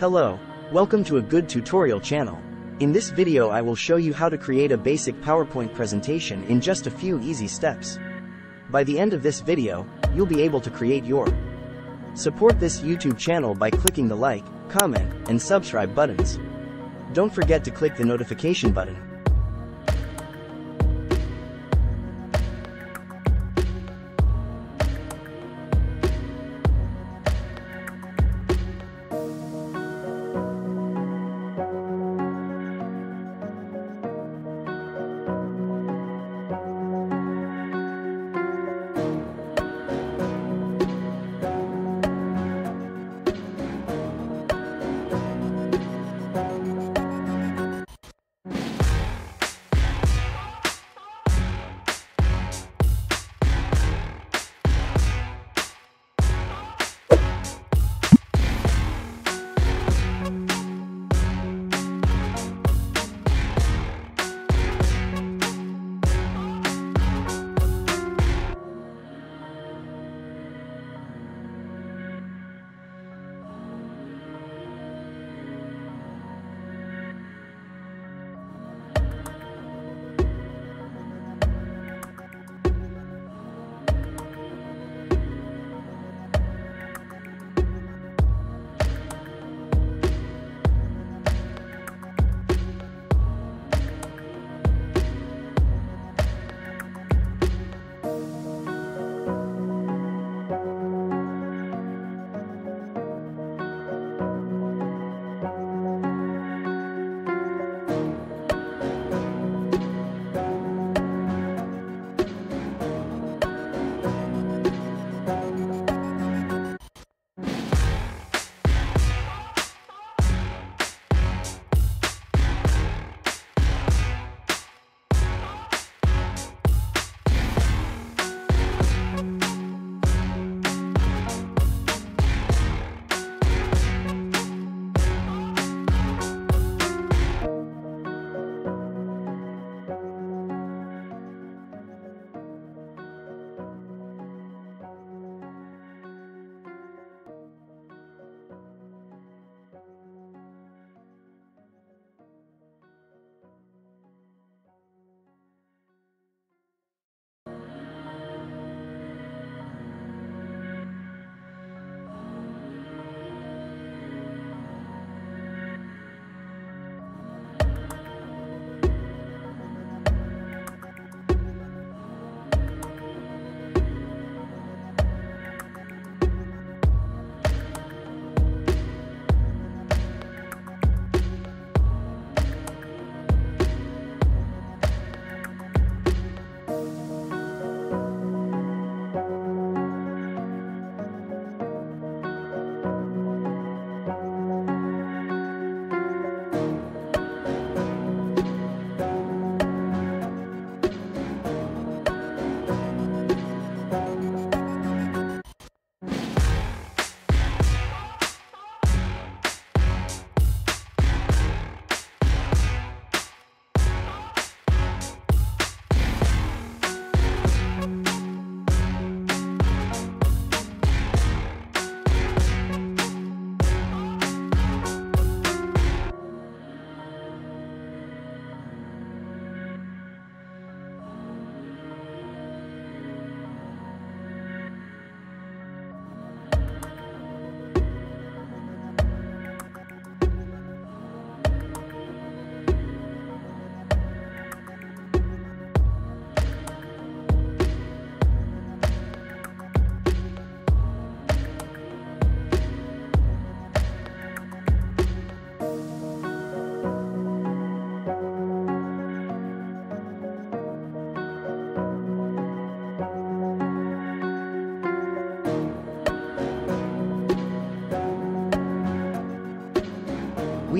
Hello, welcome to a good tutorial channel. In this video I will show you how to create a basic PowerPoint presentation in just a few easy steps. By the end of this video, you'll be able to create your. Support this YouTube channel by clicking the like, comment, and subscribe buttons. Don't forget to click the notification button.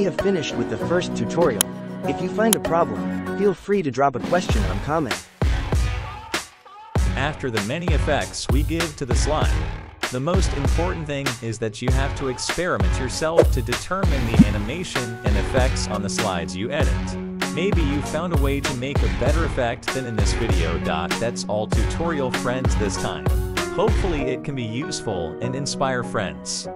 We have finished with the first tutorial. If you find a problem, feel free to drop a question on comment. After the many effects we give to the slide, the most important thing is that you have to experiment yourself to determine the animation and effects on the slides you edit. Maybe you found a way to make a better effect than in this video. That's all tutorial friends this time. Hopefully it can be useful and inspire friends.